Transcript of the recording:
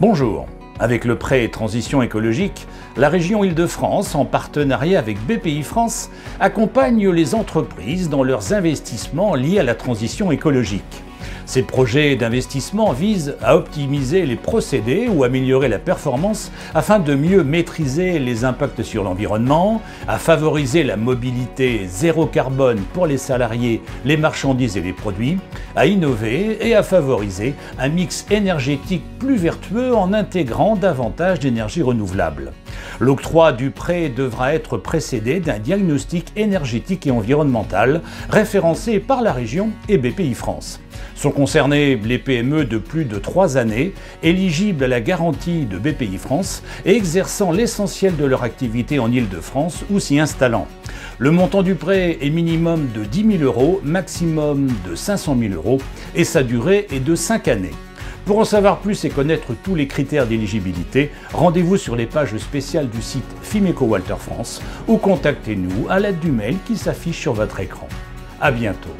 Bonjour. Avec le prêt Transition écologique, la région Île-de-France, en partenariat avec BPI France, accompagne les entreprises dans leurs investissements liés à la transition écologique. Ces projets d'investissement visent à optimiser les procédés ou améliorer la performance afin de mieux maîtriser les impacts sur l'environnement, à favoriser la mobilité zéro carbone pour les salariés, les marchandises et les produits, à innover et à favoriser un mix énergétique plus vertueux en intégrant davantage d'énergie renouvelable. L'octroi du prêt devra être précédé d'un diagnostic énergétique et environnemental référencé par la région et BPI France. Sont concernés les PME de plus de 3 années, éligibles à la garantie de BPI France et exerçant l'essentiel de leur activité en Île-de-France ou s'y installant. Le montant du prêt est minimum de 10 000 euros, maximum de 500 000 euros et sa durée est de 5 années. Pour en savoir plus et connaître tous les critères d'éligibilité, rendez-vous sur les pages spéciales du site Fimeco Walter France ou contactez-nous à l'aide du mail qui s'affiche sur votre écran. À bientôt.